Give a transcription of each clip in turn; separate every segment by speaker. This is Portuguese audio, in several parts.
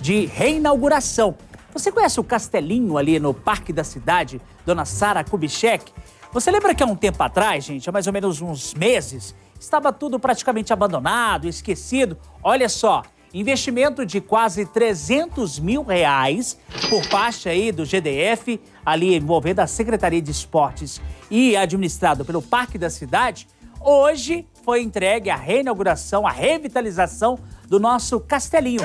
Speaker 1: de reinauguração. Você conhece o Castelinho ali no Parque da Cidade, Dona Sara Kubitschek? Você lembra que há um tempo atrás, gente, há mais ou menos uns meses, estava tudo praticamente abandonado, esquecido? Olha só, investimento de quase 300 mil reais por parte aí do GDF, ali envolvendo a Secretaria de Esportes e administrado pelo Parque da Cidade, hoje foi entregue a reinauguração, a revitalização do nosso castelinho.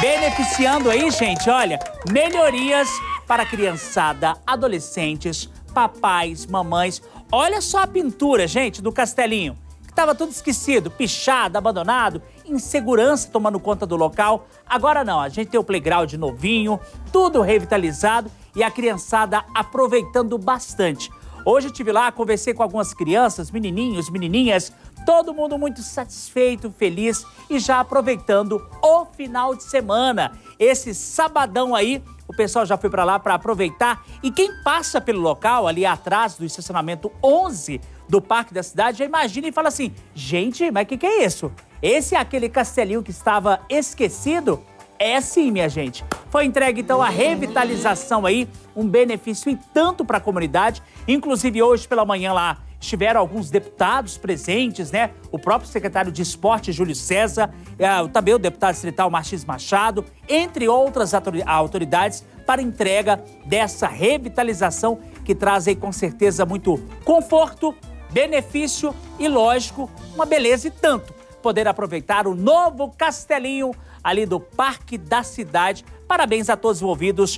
Speaker 1: Beneficiando aí, gente, olha, melhorias para criançada, adolescentes, papais, mamães. Olha só a pintura, gente, do castelinho. Que estava tudo esquecido, pichado, abandonado, insegurança tomando conta do local. Agora não, a gente tem o playground novinho, tudo revitalizado e a criançada aproveitando bastante. Hoje eu estive lá, conversei com algumas crianças, menininhos, menininhas, todo mundo muito satisfeito, feliz e já aproveitando o final de semana. Esse sabadão aí, o pessoal já foi para lá para aproveitar. E quem passa pelo local, ali atrás do estacionamento 11 do Parque da Cidade, já imagina e fala assim: gente, mas o que, que é isso? Esse é aquele castelinho que estava esquecido? É sim, minha gente. Foi entregue então a revitalização aí, um benefício e tanto para a comunidade. Inclusive hoje pela manhã lá estiveram alguns deputados presentes, né? O próprio secretário de Esporte, Júlio César, é, também o deputado distrital Martins Machado, entre outras autoridades, para entrega dessa revitalização que traz aí com certeza muito conforto, benefício e, lógico, uma beleza e tanto poder aproveitar o novo castelinho ali do Parque da Cidade. Parabéns a todos os envolvidos